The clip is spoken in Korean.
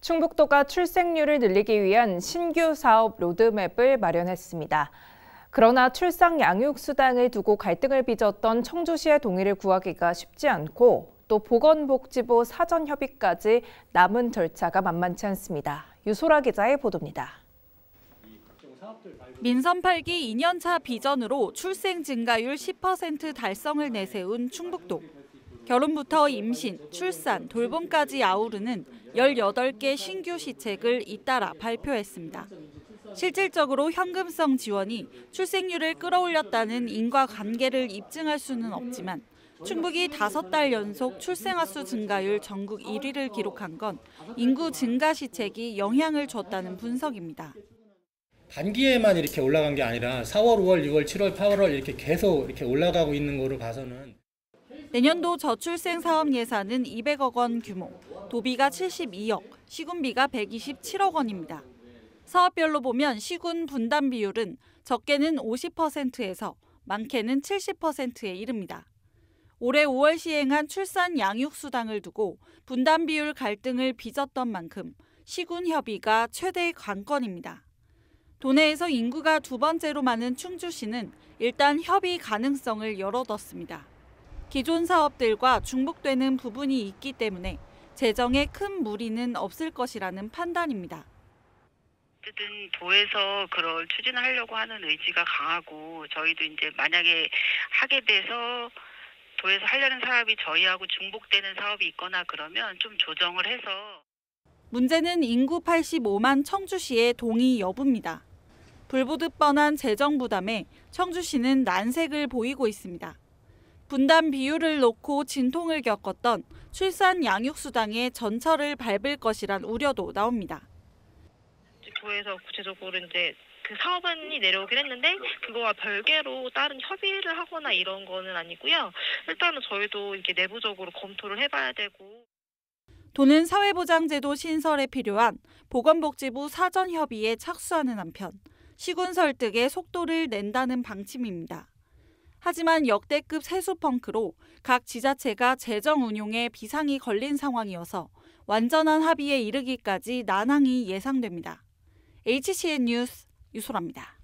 충북도가 출생률을 늘리기 위한 신규 사업 로드맵을 마련했습니다. 그러나 출산 양육 수당을 두고 갈등을 빚었던 청주시의 동의를 구하기가 쉽지 않고 또 보건복지부 사전 협의까지 남은 절차가 만만치 않습니다. 유소라 기자의 보도입니다. 민선 8기 2년차 비전으로 출생 증가율 10% 달성을 내세운 충북도. 결혼부터 임신, 출산, 돌봄까지 아우르는 18개 신규 시책을 잇따라 발표했습니다. 실질적으로 현금성 지원이 출생률을 끌어올렸다는 인과관계를 입증할 수는 없지만 충북이 다섯 달 연속 출생아 수 증가율 전국 1위를 기록한 건 인구 증가 시책이 영향을 줬다는 분석입니다. 단기에만 이렇게 올라간 게 아니라 4월, 5월, 6월, 7월, 8월 이렇게 계속 이렇게 올라가고 있는 거로 봐서는 내년도 저출생 사업 예산은 200억 원 규모, 도비가 72억, 시군비가 127억 원입니다. 사업별로 보면 시군 분담 비율은 적게는 50%에서 많게는 70%에 이릅니다. 올해 5월 시행한 출산 양육 수당을 두고 분담 비율 갈등을 빚었던 만큼 시군 협의가 최대 관건입니다. 도내에서 인구가 두 번째로 많은 충주시는 일단 협의 가능성을 열어뒀습니다. 기존 사업들과 중복되는 부분이 있기 때문에 재정에 큰 무리는 없을 것이라는 판단입니다. 어쨌든 도에서 그걸 추진하려고 하는 의지가 강하고 저희도 이제 만약에 하게 돼서 도에서 하려는 사업이 저희하고 중복되는 사업이 있거나 그러면 좀 조정을 해서 문제는 인구 85만 청주시의 동의 여부입니다. 불보듯 뻔한 재정 부담에 청주시는 난색을 보이고 있습니다. 분담 비율을 놓고 진통을 겪었던 출산 양육수당의 전철을 밟을 것이란 우려도 나옵니다. 도에서 구체적으로 이제 그 사업안이 내려오긴 했는데 그거와 별개로 다른 협의를 하거나 이런 거는 아니고요. 일단은 저희도 이렇게 내부적으로 검토를 해봐야 되고. 도는 사회보장제도 신설에 필요한 보건복지부 사전 협의에 착수하는 한편 시군 설득에 속도를 낸다는 방침입니다. 하지만 역대급 세수 펑크로 각 지자체가 재정 운용에 비상이 걸린 상황이어서 완전한 합의에 이르기까지 난항이 예상됩니다. HCN 뉴스 유소라입니다.